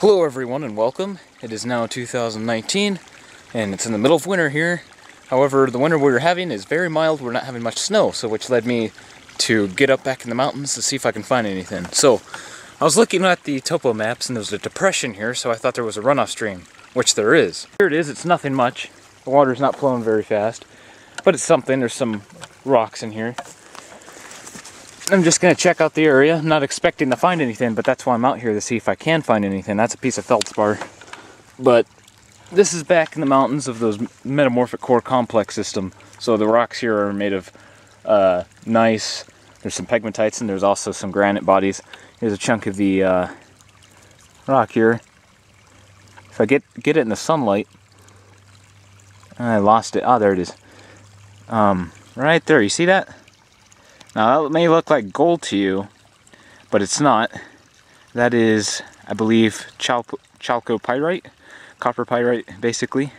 Hello everyone and welcome. It is now 2019 and it's in the middle of winter here. However, the winter we're having is very mild. We're not having much snow, so which led me to get up back in the mountains to see if I can find anything. So, I was looking at the topo maps and there's a depression here, so I thought there was a runoff stream, which there is. Here it is, it's nothing much. The water's not flowing very fast, but it's something. There's some rocks in here. I'm just gonna check out the area. I'm not expecting to find anything, but that's why I'm out here to see if I can find anything. That's a piece of feldspar. But this is back in the mountains of those metamorphic core complex system. So the rocks here are made of uh, gneiss. There's some pegmatites and there's also some granite bodies. Here's a chunk of the uh, rock here. If I get get it in the sunlight, I lost it. Oh, there it is. Um, right there. You see that? Now that may look like gold to you, but it's not. That is, I believe, chalco, chalcopyrite, copper pyrite, basically.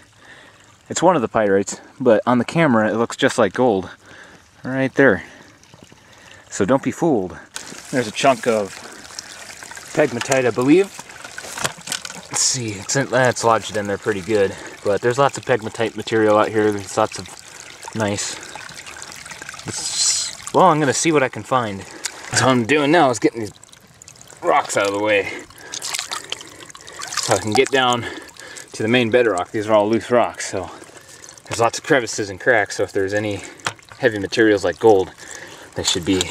It's one of the pyrites, but on the camera it looks just like gold. Right there. So don't be fooled. There's a chunk of pegmatite, I believe. Let's see, it's, in, that's lodged in there pretty good. But there's lots of pegmatite material out here. There's lots of nice well, I'm gonna see what I can find. So what I'm doing now is getting these rocks out of the way. So I can get down to the main bedrock. These are all loose rocks, so there's lots of crevices and cracks, so if there's any heavy materials like gold, they should be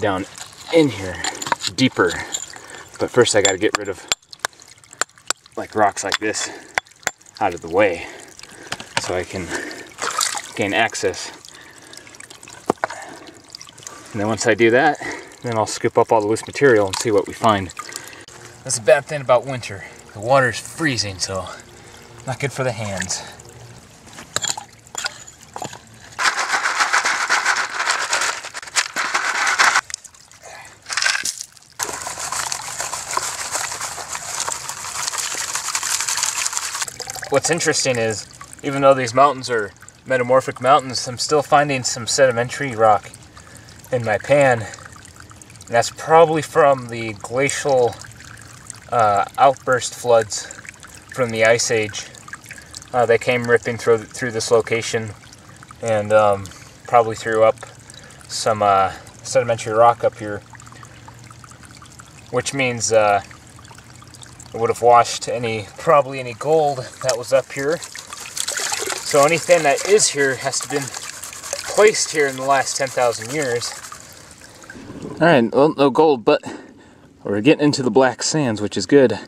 down in here, deeper. But first I gotta get rid of like rocks like this out of the way so I can gain access and then once I do that, then I'll scoop up all the loose material and see what we find. That's the bad thing about winter. The water's freezing, so not good for the hands. What's interesting is, even though these mountains are metamorphic mountains, I'm still finding some sedimentary rock in my pan. And that's probably from the glacial uh, outburst floods from the Ice Age. Uh, they came ripping through through this location and um, probably threw up some uh, sedimentary rock up here, which means uh, it would have washed any probably any gold that was up here. So anything that is here has to been placed here in the last 10,000 years. All right, well, no gold, but we're getting into the black sands, which is good.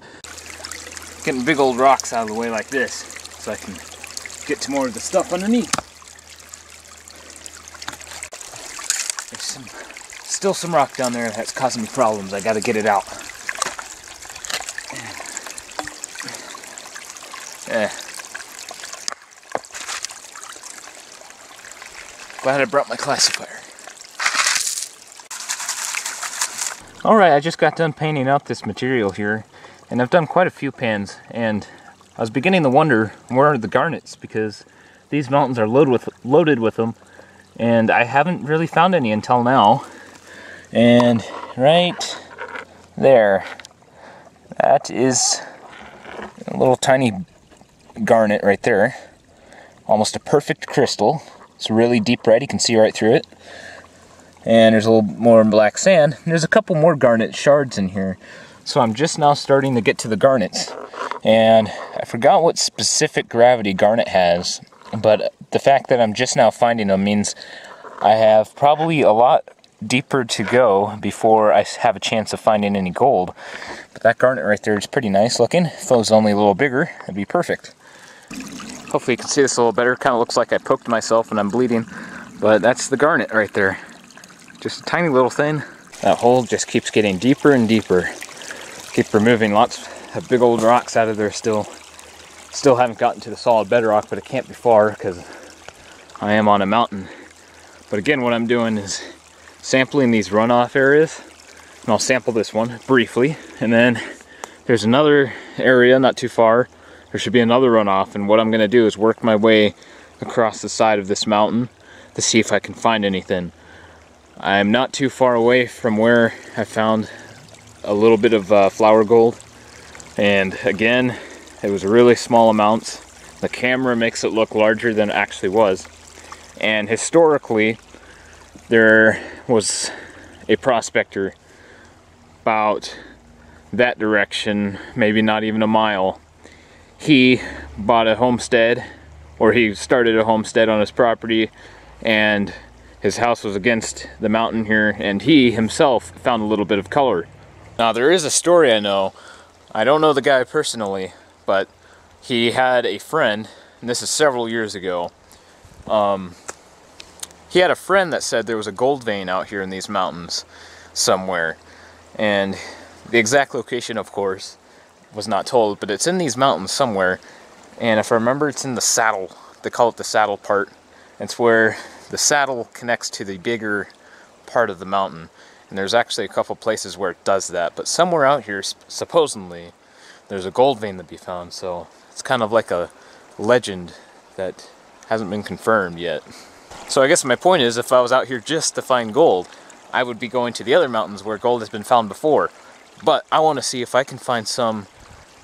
Getting big old rocks out of the way like this, so I can get to more of the stuff underneath. There's some, still some rock down there that's causing me problems. I gotta get it out. Yeah. Glad I brought my classifier. Alright, I just got done painting out this material here, and I've done quite a few pans, and I was beginning to wonder where are the garnets, because these mountains are loaded with, loaded with them, and I haven't really found any until now. And right there, that is a little tiny garnet right there. Almost a perfect crystal. It's really deep red, you can see right through it and there's a little more black sand. There's a couple more garnet shards in here. So I'm just now starting to get to the garnets. And I forgot what specific gravity garnet has, but the fact that I'm just now finding them means I have probably a lot deeper to go before I have a chance of finding any gold. But that garnet right there is pretty nice looking. If it was only a little bigger, it'd be perfect. Hopefully you can see this a little better. Kind of looks like I poked myself and I'm bleeding. But that's the garnet right there. Just a tiny little thing. That hole just keeps getting deeper and deeper. Keep removing lots of big old rocks out of there still. Still haven't gotten to the solid bedrock, but it can't be far because I am on a mountain. But again, what I'm doing is sampling these runoff areas. And I'll sample this one briefly. And then there's another area not too far. There should be another runoff. And what I'm gonna do is work my way across the side of this mountain to see if I can find anything. I'm not too far away from where I found a little bit of uh, flour gold. And again, it was really small amounts. The camera makes it look larger than it actually was. And historically, there was a prospector about that direction, maybe not even a mile. He bought a homestead, or he started a homestead on his property, and his house was against the mountain here, and he himself found a little bit of color. Now, there is a story I know. I don't know the guy personally, but he had a friend, and this is several years ago. Um, he had a friend that said there was a gold vein out here in these mountains somewhere. And the exact location, of course, was not told, but it's in these mountains somewhere. And if I remember, it's in the saddle. They call it the saddle part. It's where the saddle connects to the bigger part of the mountain. And there's actually a couple places where it does that. But somewhere out here, supposedly, there's a gold vein to be found. So it's kind of like a legend that hasn't been confirmed yet. So I guess my point is, if I was out here just to find gold, I would be going to the other mountains where gold has been found before. But I want to see if I can find some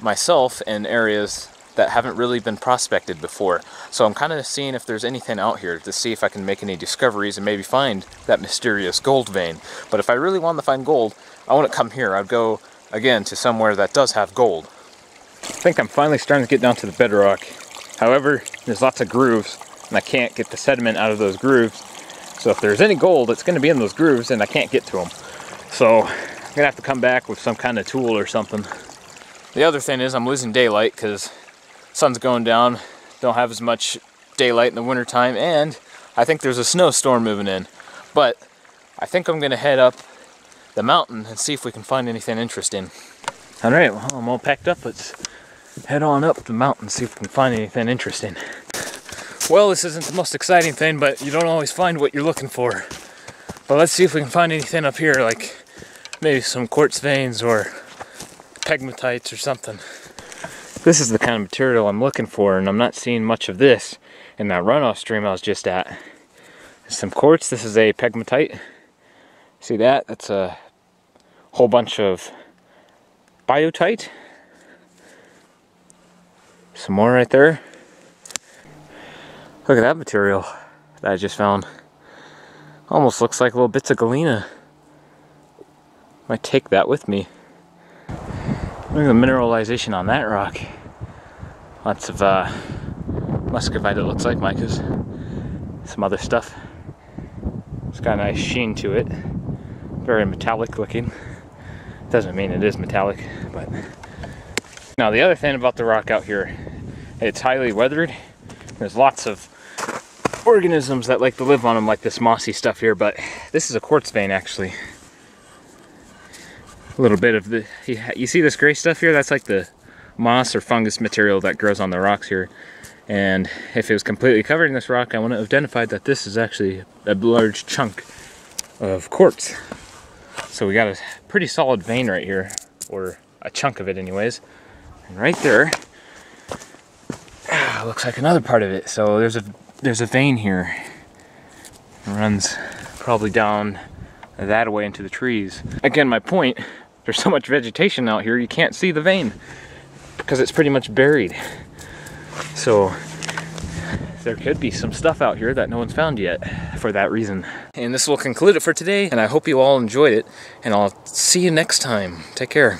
myself in areas that haven't really been prospected before. So I'm kind of seeing if there's anything out here to see if I can make any discoveries and maybe find that mysterious gold vein. But if I really want to find gold, I want to come here. I'd go, again, to somewhere that does have gold. I think I'm finally starting to get down to the bedrock. However, there's lots of grooves, and I can't get the sediment out of those grooves. So if there's any gold, it's going to be in those grooves, and I can't get to them. So I'm gonna have to come back with some kind of tool or something. The other thing is I'm losing daylight because sun's going down, don't have as much daylight in the wintertime, and I think there's a snowstorm moving in. But I think I'm gonna head up the mountain and see if we can find anything interesting. All right, well, I'm all packed up. Let's head on up the mountain, see if we can find anything interesting. Well, this isn't the most exciting thing, but you don't always find what you're looking for. But let's see if we can find anything up here, like maybe some quartz veins or pegmatites or something. This is the kind of material I'm looking for, and I'm not seeing much of this in that runoff stream I was just at. some quartz, this is a pegmatite. See that? That's a whole bunch of biotite. Some more right there. Look at that material that I just found. Almost looks like little bits of galena. Might take that with me. Look at the mineralization on that rock. Lots of uh, muscovite it looks like, micas. Some other stuff. It's got a nice sheen to it. Very metallic looking. Doesn't mean it is metallic, but... Now the other thing about the rock out here, it's highly weathered. There's lots of organisms that like to live on them like this mossy stuff here, but this is a quartz vein actually a little bit of the, you see this gray stuff here? That's like the moss or fungus material that grows on the rocks here. And if it was completely covered in this rock, I want to identify that this is actually a large chunk of quartz. So we got a pretty solid vein right here, or a chunk of it anyways. And right there, ah, looks like another part of it. So there's a there's a vein here. It runs probably down that way into the trees. Again, my point there's so much vegetation out here you can't see the vein because it's pretty much buried. So there could be some stuff out here that no one's found yet for that reason. And this will conclude it for today, and I hope you all enjoyed it, and I'll see you next time. Take care.